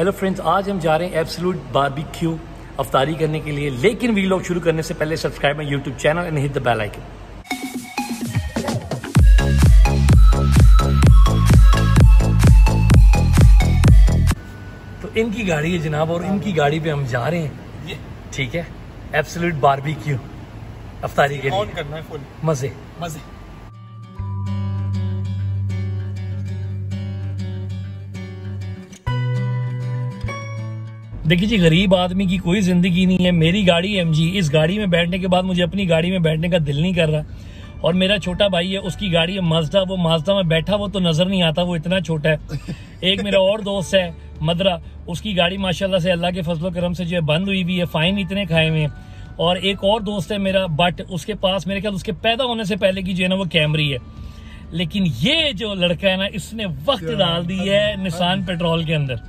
Hello friends आज हम जा रहे हैं एब्सोल्यूट बारबेक्यू अफ्तारी करने के लिए लेकिन वीलॉग शुरू करने से पहले subscribe my YouTube channel and hit the bell icon तो इनकी गाड़ी है जनाब और इनकी गाड़ी पे हम जा रहे हैं। ठीक है? एब्सोल्यूट बारबेक्यू अफ्तारी के ऑन लिए। करना है फुल मज़े। मज़े। देखिए जी गरीब आदमी की कोई ज़िंदगी नहीं है। मेरी गाड़ी एमजी इस गाड़ी में बैठने के बाद मुझे अपनी गाड़ी में बैठने का दिल नहीं कर रहा। और मेरा छोटा भाई है उसकी गाड़ी है माजदा वो माजदा में बैठा वो तो नज़र नहीं आता वो इतना छोटा है। एक मेरा और दोस्त है मदरा उसकी गाड़ी माशाल्लाह से अल्लाह के फजलो करम से जो है बंद हुई हुई है फाइन इतने खाए हुए हैं। और एक और दोस्त है मेरा बट उसके पास मेरे ख्याल उसके पैदा होने से पहले की जो है ना वो कैमरी है। लेकिन ये जो लड़का है ना इसने वक्त डाल दी है निशान पेट्रोल के अंदर।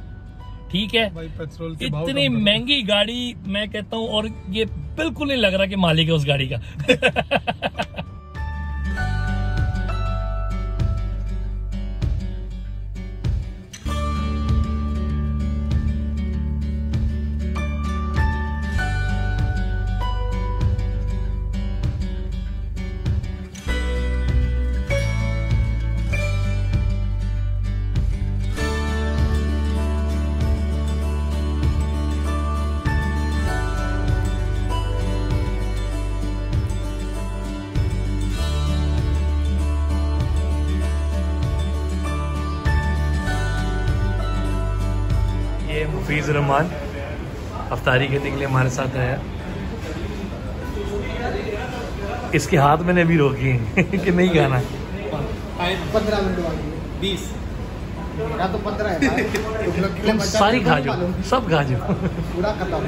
ठीक है? भाई पेट्रोल के इतनी महँगी गाड़ी मैं कहता हूँ और ये बिल्कुल नहीं लग रहा कि मालिक है उस गाड़ी का। ये मुफीज रहमान अफ्तारी करने के लिए हमारे साथ आया। इसके हाथ मैंने अभी रोकी है कि नहीं खाना पंद्रह मिनट बीस। मेरा तो पंद्रह है सारी खा जाओ सब खा जाओ। पूरा खत्म।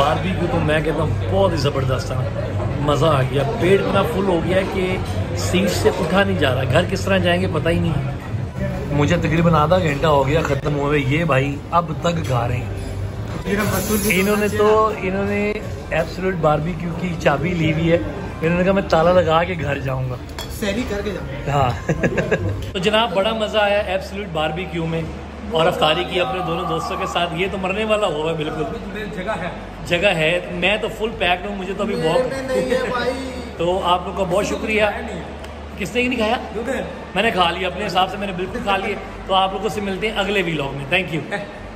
बारबेक्यू तो मैं कहता हूँ बहुत ही ज़बरदस्त था। मज़ा आ गया। पेट इतना फुल हो गया कि सीट से उठा नहीं जा रहा। घर किस तरह जाएँगे पता ही नहीं। मुझे तकरीबन आधा घंटा हो गया ख़त्म हुए ये भाई अब तक गा रहे हैं। इन्होंने तो इन्होंने एब्सोल्यूट बारबेक्यू की चाबी ली हुई है। इन्होंने कहा मैं ताला लगा के घर जाऊँगा। सैरी करके जाओ हाँ। तो जनाब बड़ा मज़ा आया एब्सोल्यूट बारबेक्यू में। और अफ्तारी की अपने दोनों दोस्तों के साथ ये तो मरने वाला होगा बिल्कुल। जगह है। जगह है। मैं तो फुल पैक हूँ मुझे तो अभी बहुत तो आप लोग का बहुत शुक्रिया। किसने ही नहीं। खाया? मैंने खा लिया अपने हिसाब से मैंने बिल्कुल खा लिए तो आप लोगों से मिलते हैं अगले वीलॉग में। Thank you